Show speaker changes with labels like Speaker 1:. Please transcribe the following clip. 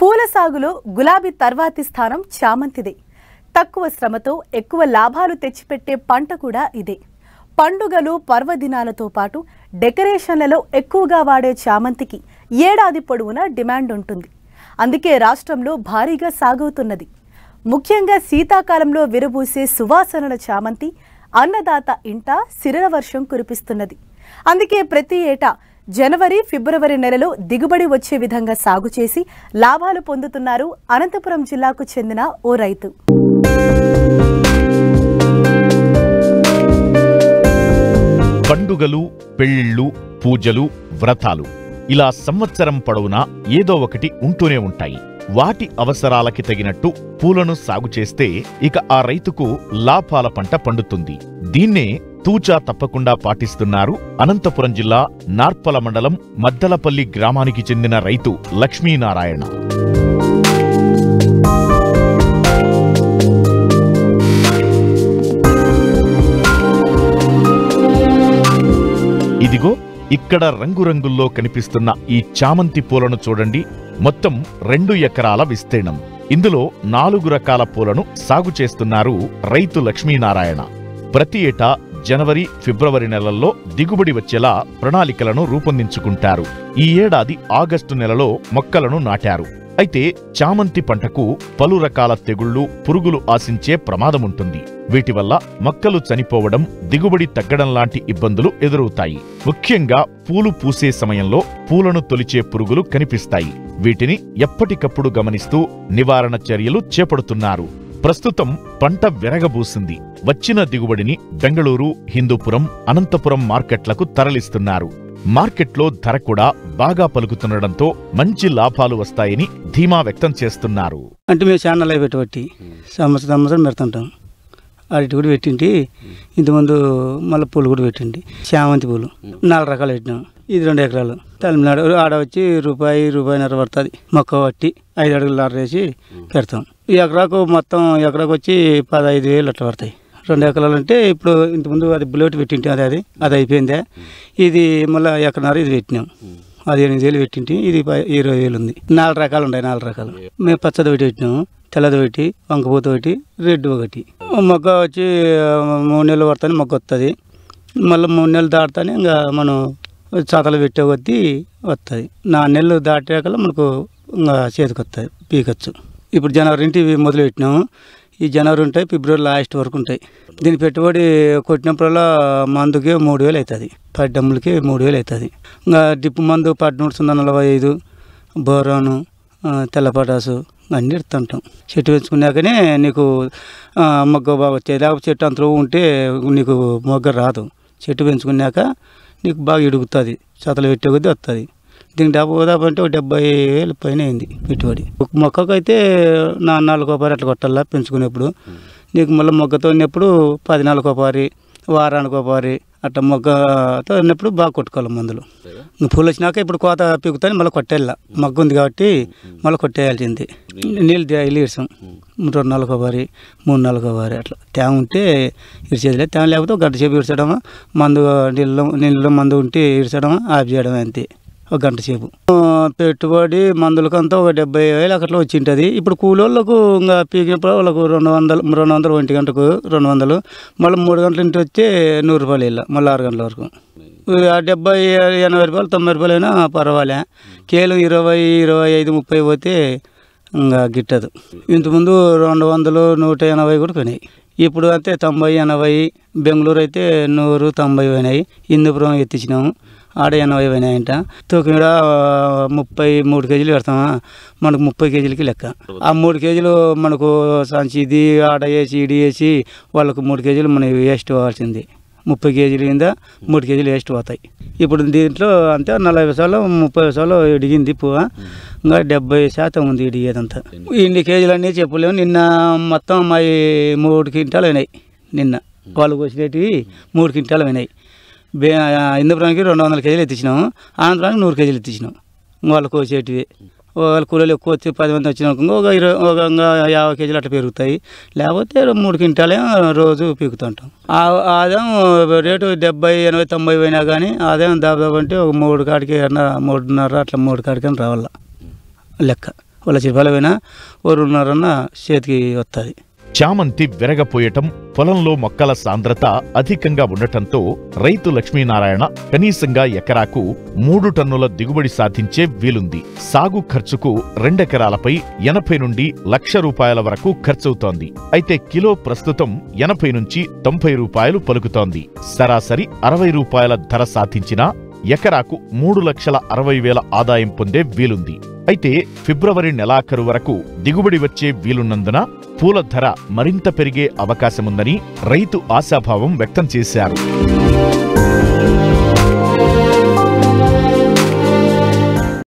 Speaker 1: పూల సాగులో గులాబీ తర్వాతి స్థానం చామంతిదే. తక్కువ శ్రమతో ఎక్కువ లాభాలు తెచ్చిపెట్టే పంట కూడా ఇదే. పండుగలు పర్వదినాలతో పాటు డెకరేషన్లలో ఎక్కువగా వాడే చామంతికి ఏడాది పొడవునా డిమాండ్ ఉంటుంది. అందుకే రాష్ట్రంలో భారీగా సాగవుతున్నది. ముఖ్యంగా శీతాకాలంలో విరబూసే సువాసనల చామంతి అన్నదాత ఇంట సిరల వర్షం కురిపిస్తున్నది. అందుకే ప్రతి ఏటా జనవరి ఫిబ్రవరి నెలలో దిగుబడి వచ్చే విధంగా సాగు చేసి లాభాలు పొందుతున్నారు అనంతపురం జిల్లాకు చెందిన ఓ రైతు.
Speaker 2: పండుగలు పెళ్ళిళ్ళు పూజలు వ్రతాలు ఇలా సంవత్సరం పొడవునా ఏదో ఒకటి ఉంటూనే ఉంటాయి. వాటి అవసరాలకి తగినట్టు పూలను సాగు చేస్తే ఇక ఆ రైతుకు లాభాల పంట పండుతుంది. దీన్నే తూచా తప్పకుండా పాటిస్తున్నారు. అనంతపురం జిల్లా నార్పల మండలం మద్దలపల్లి గ్రామానికి చెందిన రైతు లక్ష్మీనారాయణ. ఇదిగో ఇక్కడ రంగురంగుల్లో కనిపిస్తున్న ఈ చామంతి పూలను చూడండి. మొత్తం రెండు ఎకరాల విస్తీర్ణం. ఇందులో నాలుగు రకాల పూలను సాగు చేస్తున్నారు రైతు లక్ష్మీనారాయణ. ప్రతి ఏటా జనవరి ఫిబ్రవరి నెలల్లో దిగుబడి వచ్చేలా ప్రణాళికలను రూపొందించుకుంటారు. ఈ ఏడాది ఆగస్టు నెలలో మొక్కలను నాటారు. అయితే చామంతి పంటకు పలు రకాల తెగుళ్ళు పురుగులు ఆశించే ప్రమాదముంటుంది. వీటి వల్ల మొక్కలు చనిపోవడం దిగుబడి తగ్గడం లాంటి ఇబ్బందులు ఎదురవుతాయి. ముఖ్యంగా పూలు పూసే సమయంలో పూలను తొలిచే పురుగులు కనిపిస్తాయి. వీటిని ఎప్పటికప్పుడు గమనిస్తూ నివారణ చర్యలు చేపడుతున్నారు. ప్రస్తుతం పంట విరగబూసింది. వచ్చిన దిగుబడిని బెంగళూరు హిందూపురం అనంతపురం మార్కెట్లకు తరలిస్తున్నారు. మార్కెట్లో ధర కూడా బాగా పలుకుతుండడంతో మంచి లాభాలు వస్తాయని ధీమా వ్యక్తం చేస్తున్నారు.
Speaker 3: అంటే మేము ఛానల్ పెట్టబట్టి సంవత్సరం సంవత్సరం పెడుతుంటాం. అరటి కూడా పెట్టింటి ఇంతకుముందు మళ్ళీ పూలు కూడా పెట్టిండి చామంతి పూలు నాలుగు రకాలు పెట్టినాం. ఇది రెండు ఎకరాలు. తమిళనాడు ఆడ వచ్చి రూపాయి రూపాయిన్నర పడుతుంది. మొక్క పట్టి ఐదు అడుగులు ఆర్డర్ వేసి పెడతాం. ఎకరాకు మొత్తం ఎకరాకు వచ్చి పదహైదు వేలు అట్లా పడతాయి. రెండు ఎకరాలు అంటే ఇప్పుడు ఇంతకుముందు అది బుల్లెట్ పెట్టింటి అది అది. అది అయిపోయిందే. ఇది మళ్ళీ ఎకరన్నర ఇది పెట్టినాం. అది ఎనిమిది వేలు పెట్టింటి ఇది ఇరవై వేలు ఉంది. నాలుగు రకాలు ఉన్నాయి నాలుగు రకాలు. మేము పచ్చది ఒకటి పెట్టినాము తెల్లది ఒకటి వంకపోత ఒకటి రెడ్ ఒకటి. మొగ్గ వచ్చి మూడు నెలలు పడుతుంది మొగ్గ వస్తుంది మళ్ళీ మూడు నెలలు దాటుతానే ఇంకా మనం చతలు పెట్టే కొద్దీ వస్తుంది నా నెలలు దాటాక మనకు ఇంకా చేతికి వస్తుంది పీకచ్చు. ఇప్పుడు జనవరి నుంచి మొదలు పెట్టినాము ఈ జనవరి ఉంటాయి ఫిబ్రవరి లాస్ట్ వరకు ఉంటాయి. దీని పెట్టుబడి కొట్టినప్పుడల్లా మందుకి మూడు వేలు అవుతుంది. పది డమ్ములకి మూడు వేలు అవుతుంది. ఇంకా డిప్పు మందు పదమూడు సున్నా నలభై ఐదు బోరాను తెల్లపటాసు తెల్ల పటాసు అన్నీ ఇస్తుంటాం చెట్టు పెంచుకున్నాకనే నీకు మొగ్గ బాగా వచ్చేది. లేకపోతే చెట్టు అంతలో ఉంటే నీకు మొగ్గ రాదు. చెట్టు పెంచుకున్నాక నీకు బాగా ఇడుగుతుంది. చతలు పెట్టే కొద్దీ వస్తుంది దీనికి డబ్బు అంటే ఒక డెబ్బై వేలు పైన అయింది పెట్టుబడి. ఒక మొక్కకు అయితే నా నాలుగు కోపారి అట్లా కొట్టాలా పెంచుకునేప్పుడు. నీకు మళ్ళీ మొగ్గతో ఉన్నప్పుడు పది నాలుగు కోపారి వారానికి కోపారి అట్లా మొగ్గతో ఉన్నప్పుడు బాగా కొట్టుకోవాలి మందులు. పూలు వచ్చినాక ఇప్పుడు కోత పీకుతాని మళ్ళీ కొట్టేయాల. మొగ్గ ఉంది కాబట్టి మళ్ళీ కొట్టేయాల్సింది. నీళ్ళు. ఇస్తాం రెండు నాలుగు కోపారి మూడు నాలుగు కోపారి అట్లా. తేమ ఉంటే ఇరిచేదిలే. తేమ లేకపోతే గంట సేపు ఇడ్చడమా మందు నీళ్ళు నీళ్ళు మందు ఉంటే ఇడ్చడమా ఆఫ్ చేయడం అంతే. ఒక గంట సేపు. పెట్టుబడి మందులకంతా ఒక డెబ్బై వేలు అట్లా వచ్చింటుంది. ఇప్పుడు కూలోళ్ళకు ఇంకా పీకినప్పుడు వాళ్ళకు రెండు వందలు రెండు వందలు ఒంటి గంటకు రెండు వందలు మళ్ళీ మూడు గంటల ఇంటి వచ్చి నూరు రూపాయలు ఇలా మళ్ళీ ఆరు గంటల వరకు. డెబ్బై ఎనభై రూపాయలు తొంభై రూపాయలు అయినా పర్వాలే. కేవలం ఇరవై ఇరవై ఐదు ముప్పై పోతే ఇంకా గిట్టదు. ఇంతకుముందు రెండు వందలు నూట ఎనభై కూడా కొనాయి ఇప్పుడు అంతే తొంభై ఎనభై బెంగళూరు అయితే నూరు తొంభై పోయినాయి. హిందూపురం ఎత్తించినాము ఆడ ఎనభై పోయినాయంట. తూకిడ ముప్పై మూడు కేజీలు పెడతామా? మనకు ముప్పై కేజీలకి లెక్క. ఆ మూడు కేజీలు మనకు సంచి ఇది ఆడ వేసి ఇడి వేసి వాళ్ళకు మూడు కేజీలు మనం వేస్ట్ అవ్వాల్సింది ముప్పై కేజీలు కింద మూడు కేజీలు వేస్ట్ పోతాయి. ఇప్పుడు దీంట్లో అంతే నలభై సార్లు ముప్పై సార్లు ఇడిగింది పువ్వు. ఇంకా డెబ్బై శాతం ఉంది ఇడిగేదంతా. ఇన్ని కేజీలు అన్నీ చెప్పలేము. నిన్న మొత్తం మా మూడు క్వింటాలు అయినాయి. నిన్న వాళ్ళు వచ్చినవి మూడు క్వింటాలు అయినాయి. బే ఇంద్రపురానికి రెండు వందల కేజీలు ఎత్తించినాము ఆంధ్రానికి నూరు కేజీలు ఎత్తించినాం వాళ్ళు కోసేటివి. ఒకవేళ కూలీలు ఎక్కువ వచ్చి పది మంది వచ్చినాక ఒక ఇరవై ఒక యాభై కేజీలు అట్లా పెరుగుతాయి. లేకపోతే మూడు క్వింటాలే రోజు పీకుతుంటాం ఆదాయం రేటు డెబ్బై ఎనభై తొంభై పోయినా కానీ ఆదాయం దాదాపు అంటే ఒక మూడు కాడికి మూడున్నర అట్లా మూడు కాడికి రావాల లెక్క. వాళ్ళ లక్ష పోయినా ఓ రెండున్నరన్న చేతికి వస్తుంది
Speaker 2: చామంతి విరగపోయటం పొలంలో మొక్కల సాంద్రత అధికంగా ఉండటంతో రైతు లక్ష్మీనారాయణ కనీసంగా ఎకరాకు మూడు టన్నుల దిగుబడి సాధించే వీలుంది. సాగు ఖర్చుకు రెండెకరాలపై ఎనభై నుండి లక్ష రూపాయల వరకు ఖర్చవుతోంది. అయితే కిలో ప్రస్తుతం ఎనభై నుంచి తొంభై రూపాయలు పలుకుతోంది. సరాసరి అరవై రూపాయల ధర సాధించినా ఎకరాకు మూడు లక్షల అరవై వేల ఆదాయం పొందే వీలుంది. అయితే ఫిబ్రవరి నెలాఖరు వరకు దిగుబడి వచ్చే వీలున్నందున పూల ధర మరింత పెరిగే అవకాశముందని రైతు ఆశాభావం వ్యక్తం చేశారు.